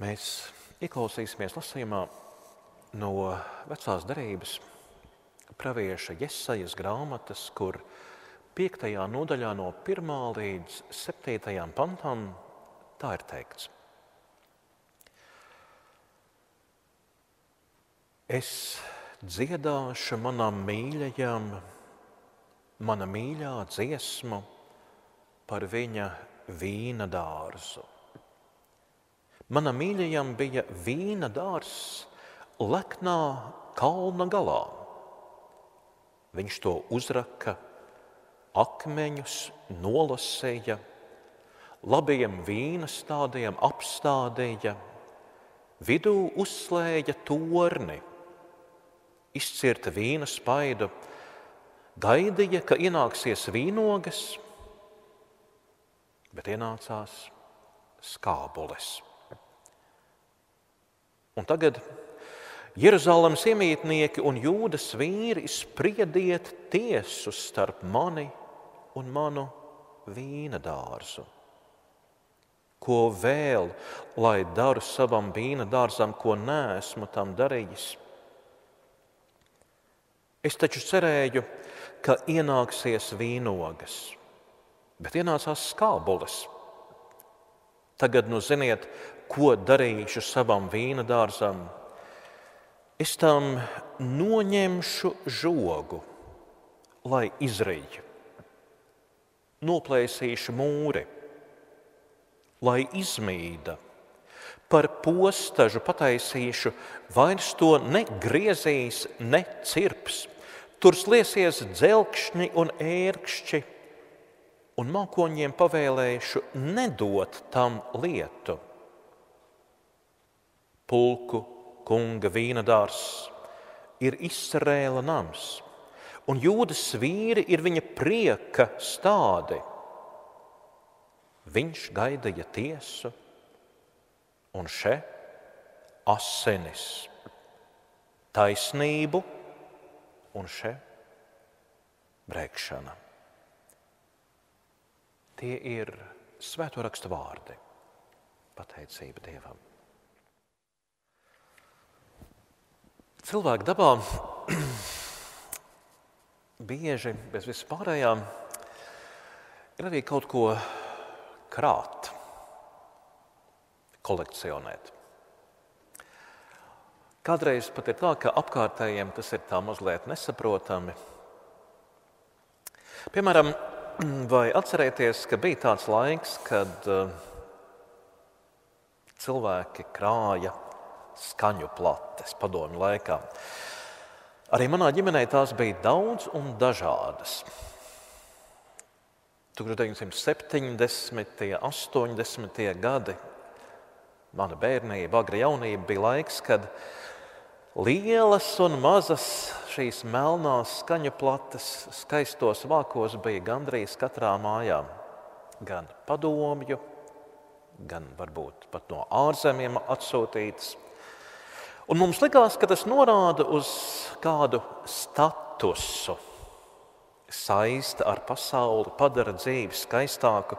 Mēs ieklausīsimies lasījumā no vecās derības pravieša Jesajas grāmatas, kur 5. nodaļā no 1. līdz 7. pantam tā ir teikts. Es dziedāšu manam mīļajam, mana mīļā dziesmu par viņa vīna dārzu. Manam mīļajam bija vīna dārzs leknā kalna galā. Viņš to uzraka, akmeņus nolasīja, labiem vīna stādiem apstādīja, vidū uzslēja torni, izcirta vīna spaidu, gaidīja, ka ienāksies vīnogas, bet ienācās skābules. Un tagad Jeruzalemes iemītnieki un jūdas vīri spriediet tiesu starp mani un manu vīna dārzu. Ko vēl, lai daru savam vīna dārzam, ko neesmu tam darījis? Es taču cerēju, ka ienāksies vīnogas, bet ienācās skābulis. Tagad, nu, ziniet, ko darīšu savam vīna dārzam, es tam noņemšu žogu, lai izrīju, noplēsīšu mūri, lai izmīda, par postažu pataisīšu, vairs to negriezīs, ne cirps. Tur sliesies dzelkšņi un ērkšķi, un mākoņiem pavēlēšu nedot tam lietu. Pulku kunga vīna dārzs, ir Izraēla nams, un jūdas vīri ir viņa prieka stādi. Viņš gaidīja tiesu, un še asinis, taisnību, un še brēkšana. Tie ir svēto rakstu vārdi. Pateicība Dievam! Cilvēku dabā bieži bez vispārējām ir arī kaut ko krāt, kolekcionēt. Kādreiz pat ir tā, ka apkārtējiem tas ir tā mazliet nesaprotami. Piemēram, vai atcerieties, ka bija tāds laiks, kad uh, cilvēki krāja skaņu plates padomju laikā. Arī manā ģimenē tās bija daudz un dažādas. 1970. un 80. gadi, mana bērnība, agra jaunība bija laiks, kad lielas un mazas šīs melnās skaņu plates skaistos vākos bija gandrīz katrā mājā. Gan padomju, gan varbūt pat no ārzemēm atsūtītas. Un mums likās, ka tas norāda uz kādu statusu, saista ar pasauli, padara dzīvi skaistāku,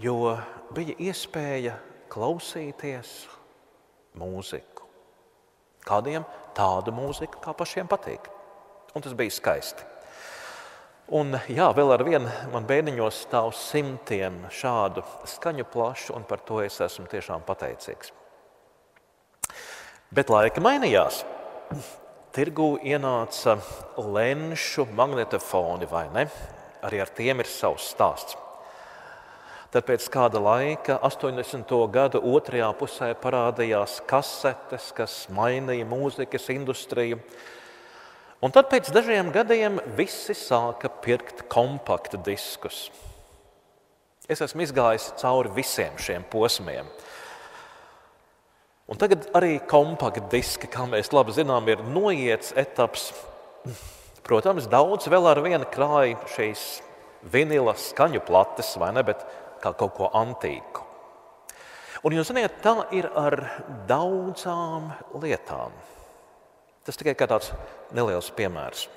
jo bija iespēja klausīties mūziku. Kādiem tādu mūziku, kā pašiem patīk. Un tas bija skaisti. Un, jā, vēl ar vienu man bērniņos stāv simtiem šādu skaņu plašu, un par to es esmu tiešām pateicīgs. Bet laika mainījās. Tirgū ienāca lenšu magnetofoni, vai ne? Arī ar tiem ir savs stāsts. Tad pēc kāda laika, 80. gada otrajā pusē, parādījās kasetes, kas mainīja mūzikas industriju. Un tad pēc dažiem gadiem visi sāka pirkt kompaktu diskus. Es esmu izgājis cauri visiem šiem posmiem. Un tagad arī kompakta diski, kā mēs labi zinām, ir noiets etaps. Protams, daudz vēl ar vienu krāju šīs vinila skaņu plates, vai ne, bet kā kaut ko antīku. Un jūs zināt, tā ir ar daudzām lietām. Tas tikai kā tāds neliels piemērs.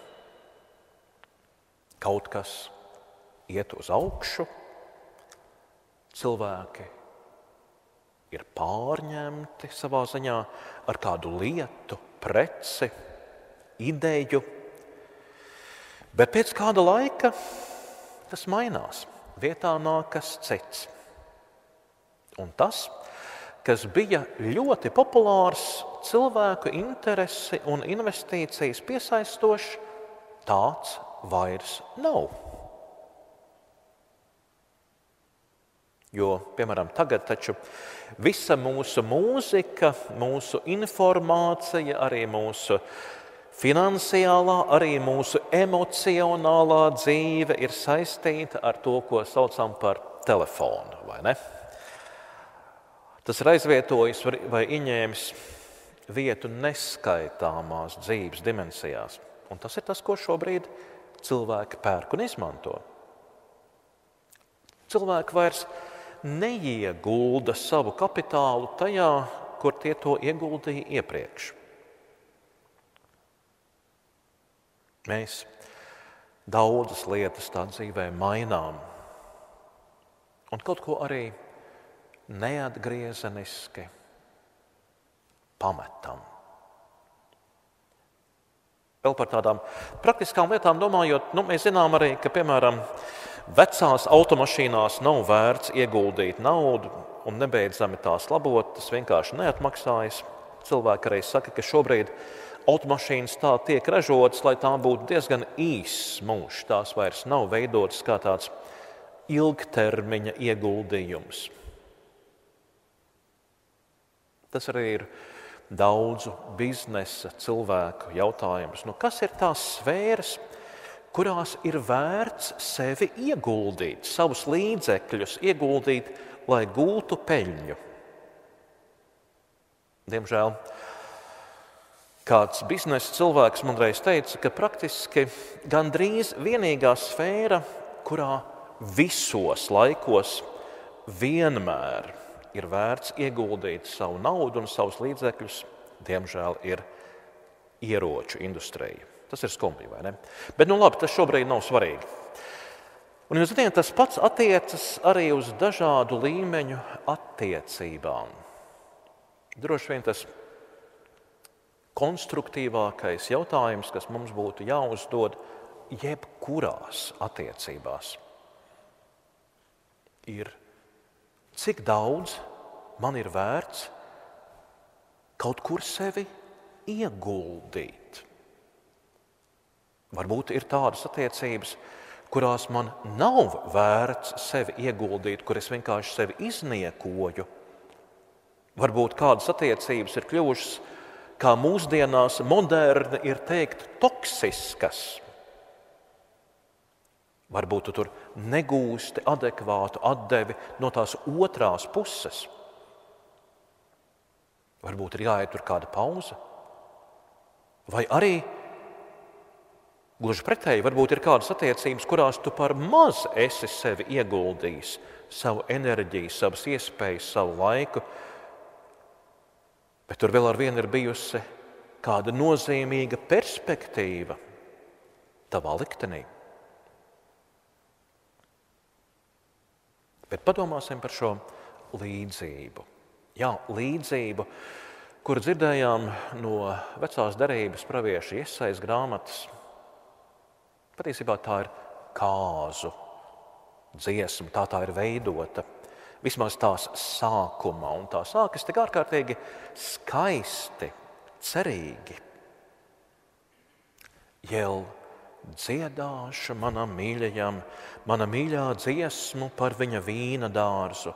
Kaut kas iet uz augšu, cilvēki ir pārņemti savā ziņā ar kādu lietu, preci, ideju. Bet pēc kāda laika tas mainās. Vietā nāk kas cits. Un tas, kas bija ļoti populārs, cilvēku interesi un investīcijas piesaistošs, tāds vairs nav. Jo, piemēram, tagad taču visa mūsu mūzika, mūsu informācija, arī mūsu finansiālā, arī mūsu emocionālā dzīve ir saistīta ar to, ko saucam par telefonu. Tas ir aizvietojis vai ieņēmis vietu neskaitāmās dzīves dimensijās. Un tas ir tas, ko šobrīd cilvēki pērk un izmanto. Cilvēki vairs neiegulda savu kapitālu tajā, kur tie to ieguldīja iepriekš. Mēs daudzas lietas tā dzīvē mainām, un kaut ko arī neatgriezeniski pametam. Vēl par tādām praktiskām lietām domājot, nu, mēs zinām arī, ka piemēram vecās automašīnās nav vērts ieguldīt naudu un nebeidzami tās labot. Tas vienkārši neatmaksājas. Cilvēki arī saka, ka šobrīd automašīnas tā tiek ražotas, lai tā būtu diezgan īss mūžs. Tās vairs nav veidotas kā tāds ilgtermiņa ieguldījums. Tas arī ir daudzu biznesa cilvēku jautājums. Nu, kas ir tās sfēras, kurās ir vērts sevi ieguldīt, savus līdzekļus ieguldīt, lai gūtu peļņu? Diemžēl kāds biznesa cilvēks man reiz teica, ka praktiski gandrīz vienīgā sfēra, kurā visos laikos vienmēr ir vērts ieguldīt savu naudu un savus līdzekļus, diemžēl ir ieroču industrija. Tas ir skumji, vai ne? Bet, nu labi, tas šobrīd nav svarīgi. Un, jūs zināt, tas pats attiecas arī uz dažādu līmeņu attiecībām. Droši vien tas konstruktīvākais jautājums, kas mums būtu jāuzdod jebkurās attiecībās, ir cik daudz man ir vērts kaut kur sevi ieguldīt. Varbūt ir tādas attiecības, kurās man nav vērts sevi ieguldīt, kur es vienkārši sevi izniekoju. Varbūt kādas attiecības ir kļuvušas, kā mūsdienās moderni ir teikt, toksiskas. Varbūt tu tur negūsti adekvātu atdevi no tās otrās puses. Varbūt ir jāiet tur kāda pauze. Vai arī gluži pretēji, varbūt ir kādas attiecības, kurās tu par maz esi sevi ieguldījis, savu enerģiju, savas iespējas, savu laiku, bet tur vēl ar vienu ir bijusi kāda nozīmīga perspektīva tavā liktenī. Bet padomāsim par šo līdzību. Jā, līdzību, kur dzirdējām no vecās derības pravieša iesaistas grāmatas. Patiesībā tā ir kāzu dziesma, tā tā ir veidota. Vismaz tās sākumā, un tā sākas tik ārkārtīgi skaisti, cerīgi. Jau dziedāšu manam mīļajam, mana mīļā dziesmu par viņa vīna dārzu.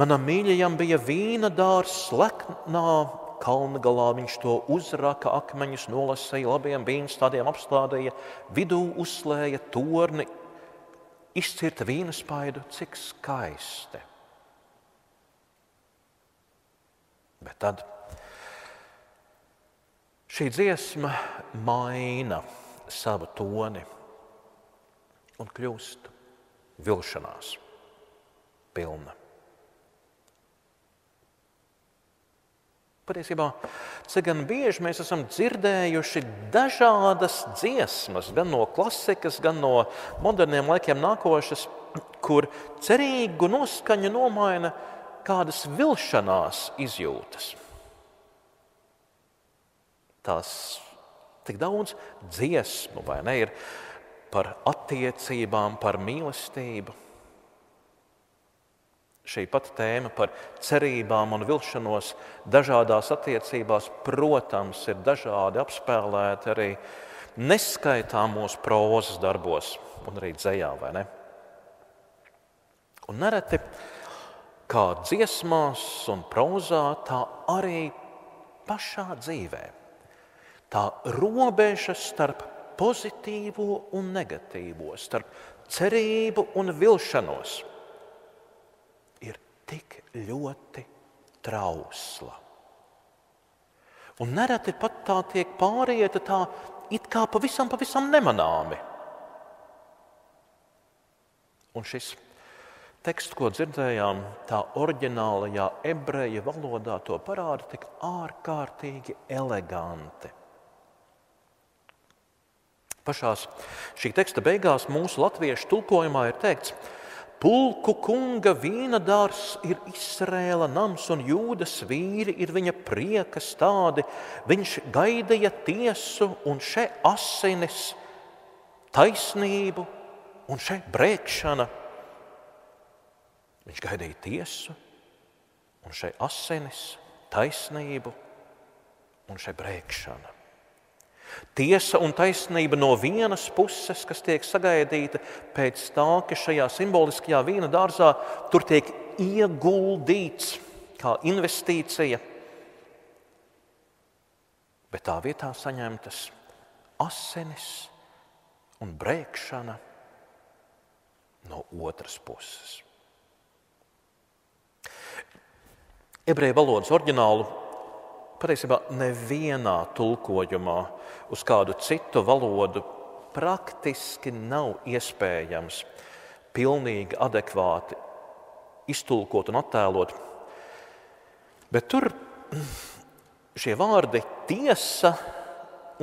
Manam mīļajam bija vīna dārzs sleknā kalna galā. Viņš to uzraka, akmeņus nolasīja, labiem vīnas tādiem apstādīja, vidū uzslēja torni, izcirta vīna spaidu, cik skaisti. Bet tad šī dziesma maina savu toni un kļūst vilšanās pilna. Patiesībā, cik gan bieži mēs esam dzirdējuši dažādas dziesmas, gan no klasikas, gan no moderniem laikiem nākošas, kur cerīgu noskaņu nomaina kādas vilšanās izjūtas. Tās tik daudz dziesmu, vai ne, ir par attiecībām, par mīlestību. Šī pati tēma par cerībām un vilšanos dažādās attiecībās, protams, ir dažādi apspēlēti arī neskaitāmos prozas darbos un arī dzējā, vai ne? Un nereti kā dziesmās un prozā, tā arī pašā dzīvē. Tā robeža starp pozitīvo un negatīvo, starp cerību un vilšanos tik ļoti trausla. Un nereti pat tā tiek pārieta tā, it kā pavisam, pavisam nemanāmi. Un šis teksts, ko dzirdējām, tā oriģinālajā ebreju valodā to parāda tik ārkārtīgi eleganti. Pašā šī teksta beigās mūsu latviešu tulkojumā ir teikts, Pulku kunga vīna dārs ir Izrēla nams, un jūdas vīri ir viņa prieka stādi. Viņš gaidīja tiesu un še asinis, taisnību un še brēkšana. Viņš gaidīja tiesu un še asinis, taisnību un še brēkšana. Tiesa un taisnība no vienas puses, kas tiek sagaidīta pēc tā, ka šajā simboliskajā vīna dārzā tur tiek ieguldīts kā investīcija, bet tā vietā saņemtas asinis un brēkšana no otras puses. Ebreju valodas oriģinālu patiesībā nevienā tulkojumā uz kādu citu valodu praktiski nav iespējams pilnīgi adekvāti iztulkot un attēlot. Bet tur šie vārdi tiesa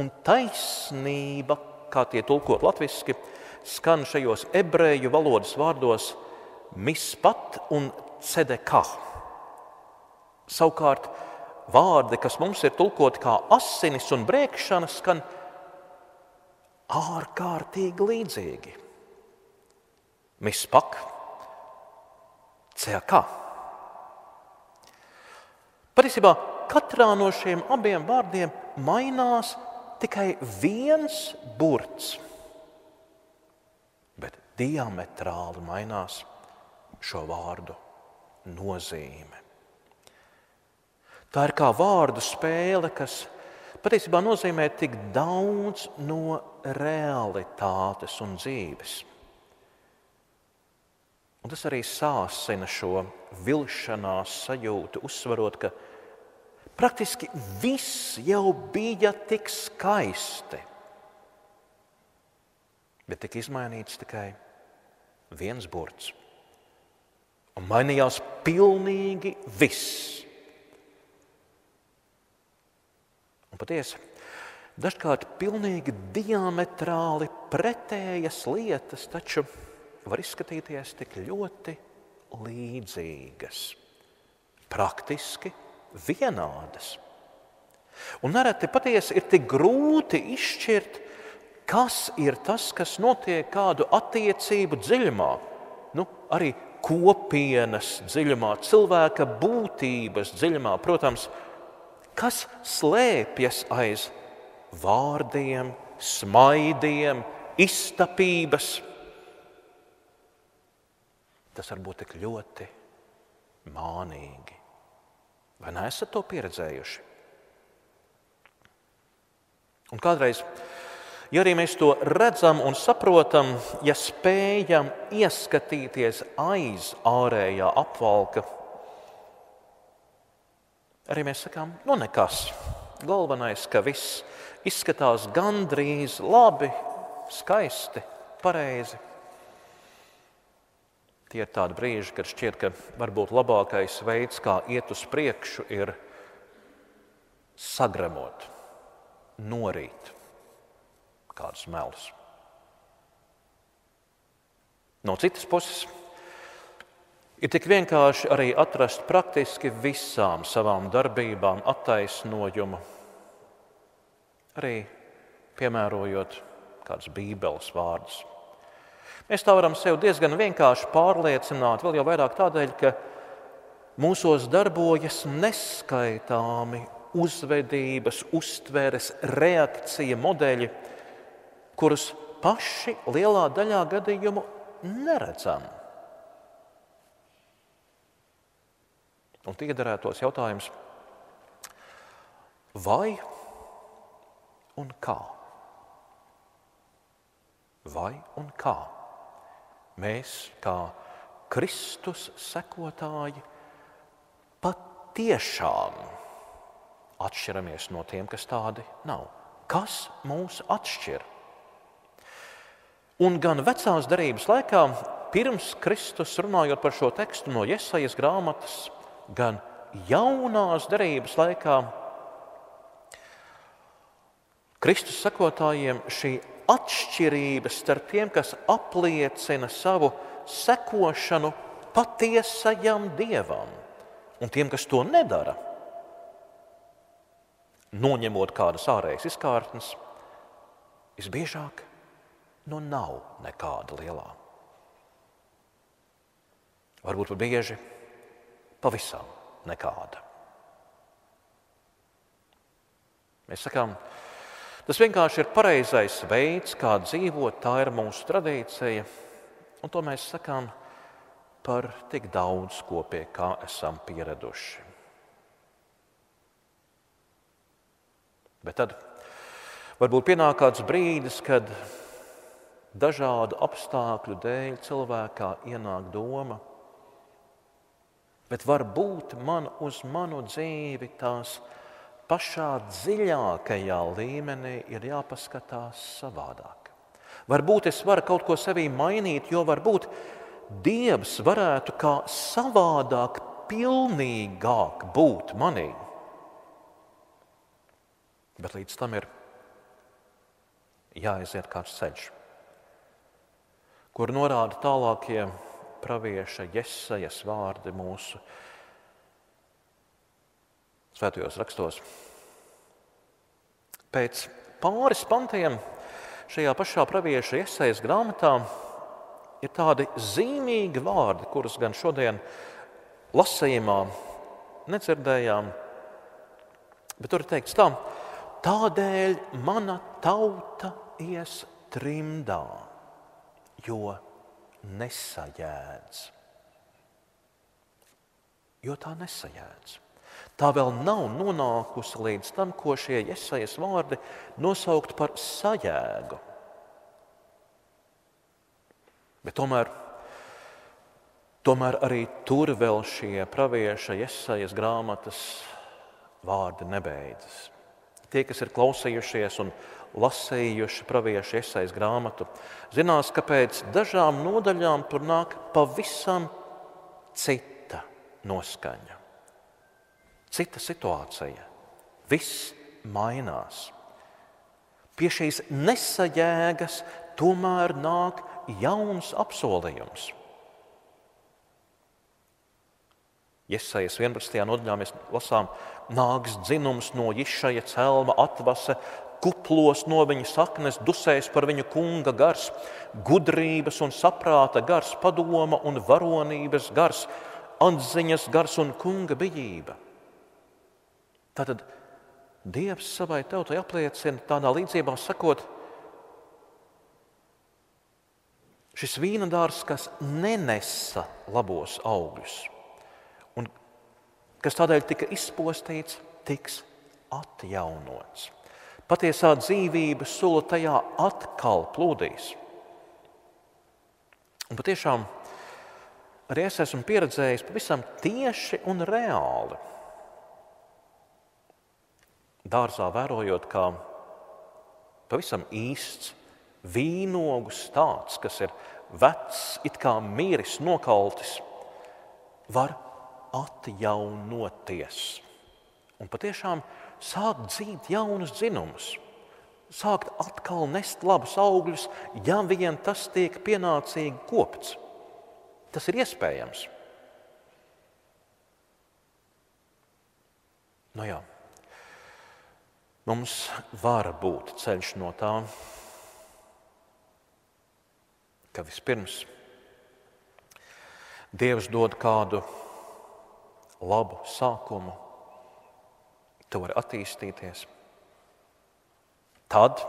un taisnība, kā tie tulkot latviešu, skan šajos ebreju valodas vārdos mispat un cedekā. Savukārt, vārdi, kas mums ir tulkoti kā asinis un brēkšana, skan ārkārtīgi līdzīgi. Mispak, CK. Patiesībā katrā no šiem abiem vārdiem mainās tikai viens burts, bet diametrāli mainās šo vārdu nozīme. Tā ir kā vārdu spēle, kas patiesībā nozīmē tik daudz no realitātes un dzīves. Un tas arī sāsina šo vilšanās sajūtu, uzsverot, ka praktiski viss jau bija tik skaisti, bet tika izmainīts tikai viens burts. Un mainījās pilnīgi viss. Patiesi. Dažkārt pilnīgi diametrāli pretējas lietas, taču var izskatīties tik ļoti līdzīgas, praktiski vienādas. Un nereti patiesi ir tik grūti izšķirt, kas ir tas, kas notiek kādu attiecību dziļumā, nu, arī kopienas dziļumā, cilvēka būtības dziļumā, protams, kas slēpjas aiz vārdiem, smaidiem, iztapības. Tas var būt tik ļoti mānīgi. Vai neesat to pieredzējuši? Un kādreiz, ja arī mēs to redzam un saprotam, ja spējam ieskatīties aiz ārējā apvalka, arī mēs sakām, nu nekas. Galvenais, ka viss izskatās gandrīz labi, skaisti, pareizi. Tie ir tādi brīži, kad šķiet, ka varbūt labākais veids, kā iet uz priekšu, ir sagremot, norīt kādus melus. No citas puses, Ir tik vienkārši arī atrast praktiski visām savām darbībām attaisnojumu, arī piemērojot kādus bībeles vārdus. Mēs tā varam sev diezgan vienkārši pārliecināt, vēl jau vairāk tādēļ, ka mūsos darbojas neskaitāmi uzvedības, uztveres, reakcija modeļi, kurus paši lielā daļā gadījumu neredzam. Un tie derētos jautājums, vai un kā? Vai un kā mēs, kā Kristus sekotāji, patiešām atšķiramies no tiem, kas tādi nav? Kas mūs atšķir? Un gan vecās derības laikā, pirms Kristus runājot par šo tekstu no Iesaijas grāmatas, gan jaunās derības laikā Kristus sekotājiem šī atšķirība starp tiem, kas apliecina savu sekošanu patiesajam dievam, un tiem, kas to nedara, noņemot kādas ārējas izkārtnes, visbiežāk nu nav nekāda lielā. Varbūt pat bieži pavisam nekāda. Mēs sakām, tas vienkārši ir pareizais veids, kā dzīvot, tā ir mūsu tradīcija, un to mēs sakām par tik daudz ko, pie kā esam pieraduši. Bet tad varbūt pienāk kāds brīdis, kad dažādu apstākļu dēļ cilvēkā ienāk doma, bet varbūt man uz manu dzīvi tās pašā dziļākajā līmenī ir jāpaskatās savādāk. Varbūt es varu kaut ko sevī mainīt, jo varbūt Dievs varētu kā savādāk, pilnīgāk būt manī. Bet līdz tam ir jāaiziet kāds ceļš kur norāda tālākie pravieša Jesajas vārdi mūsu svētajos rakstos. Pēc pāris pantiem šajā pašā pravieša Jesajas grāmatā ir tādi zīmīgi vārdi, kurus gan šodien lasījumā nedzirdējām. Bet tur ir teikts tā, tādēļ mana tauta ies trimdā jo nesajēdz. Jo tā nesajēdz. Tā vēl nav nonākusi līdz tam, ko šie iesaistīts vārdi nosaukt par sajēgu. Bet tomēr, tomēr arī tur vēl šie pravieša iesaistīts grāmatas vārdi nebeidzas. Tie, kas ir klausījušies un lasījuši praviešu iesaistītu grāmatu, zinās, ka pēc dažām nodaļām tur nāk pavisam cita noskaņa, cita situācija. Viss mainās. Pie šīs nesajēgas tomēr nāk jauns apsolījums. Iesaistīts 11. nodaļā mēs lasām, nāks dzinums no Išaja celma, atvase, kuplos no viņa saknes, dusēs par viņu kunga gars, gudrības un saprāta gars, padoma un varonības gars, atziņas gars un kunga bijība. Tātad Dievs savai tautai apliecina tādā līdzībā sakot, šis vīnodārs, kas nenesa labos augļus kas tādēļ tika izpostīts, tiks atjaunots. Patiesā dzīvība sula tajā atkal plūdīs. Un patiešām arī es esmu pieredzējis pavisam tieši un reāli. Dārzā vērojot, kā pavisam īsts vīnogu stāsts, kas ir vecs, it kā miris, nokaltis, var atjaunoties. Un patiešām sākt dzīt jaunus dzinumus, sākt atkal nest labus augļus, ja vien tas tiek pienācīgi kopts. Tas ir iespējams. Nu jā, mums var būt ceļš no tā, ka vispirms Dievs dod kādu labu sākumu, tu vari attīstīties. Tad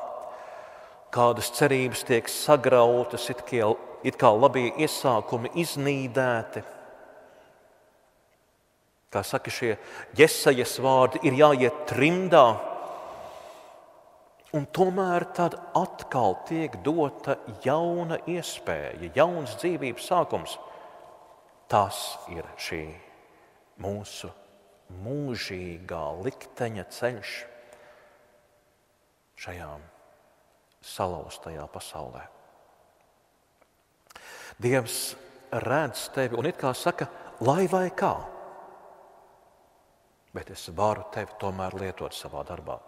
kādas cerības tiek sagrautas, it kā, it kā labie iesākumi iznīdēti. Kā saka šie iesaijas vārdi, ir jāiet trimdā, un tomēr tad atkal tiek dota jauna iespēja, jauns dzīvības sākums. Tas ir šī mūsu mūžīgā likteņa ceļš šajā salauztajā pasaulē. Dievs redz tevi un it kā saka, lai vai kā, bet es varu tevi tomēr lietot savā darbā.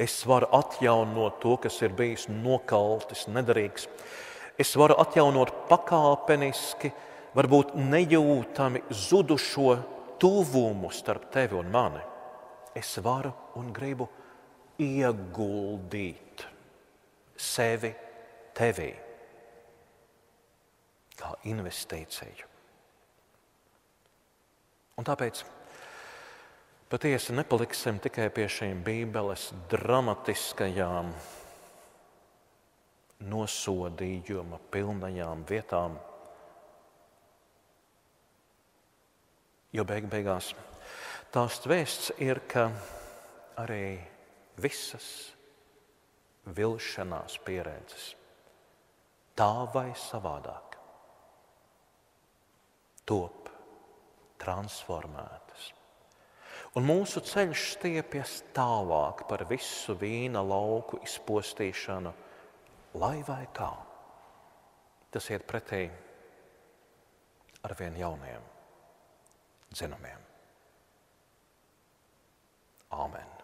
Es varu atjaunot to, kas ir bijis nokaltis, nederīgs. Es varu atjaunot pakāpeniski, varbūt nejūtami zudušo tuvumu starp tevi un mani. Es varu un gribu ieguldīt sevi tevī, kā investīciju. Un tāpēc patiesi nepaliksim tikai pie šīm Bībeles dramatiskajām, nosodījuma pilnajām vietām. Jo beig beigās tās vēsts ir, ka arī visas vilšanās pieredzes, tā vai savādāk, top transformētas. Un mūsu ceļš stiepjas tālāk par visu vīna lauku izpostīšanu, lai vai kā. Tas iet pretī ar vien jauniem synonym. Amen.